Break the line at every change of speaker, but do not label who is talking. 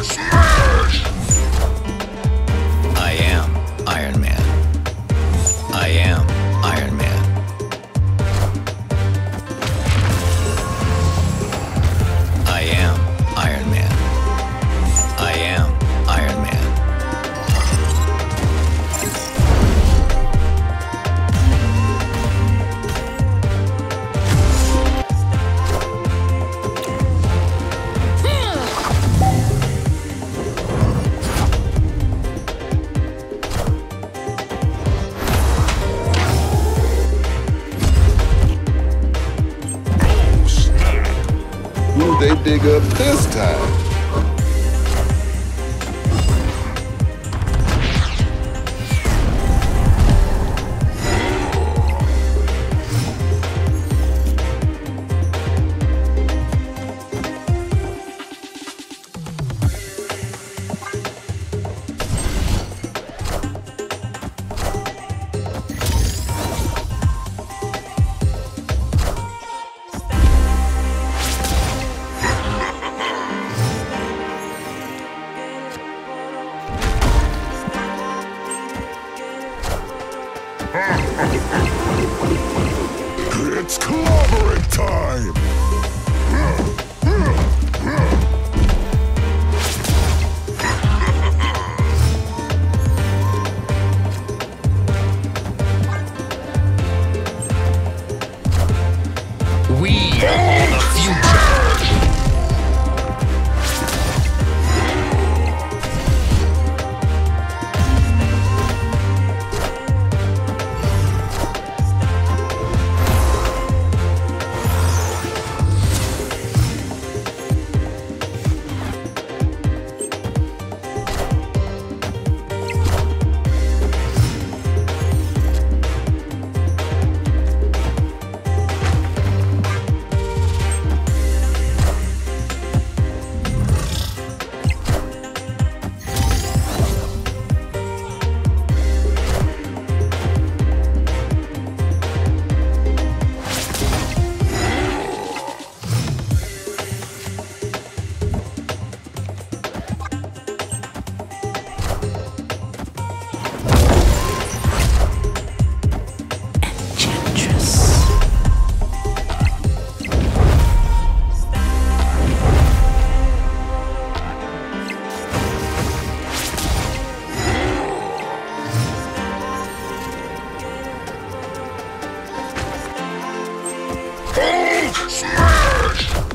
Yeah. Dig up this time? Time! Hulk smash!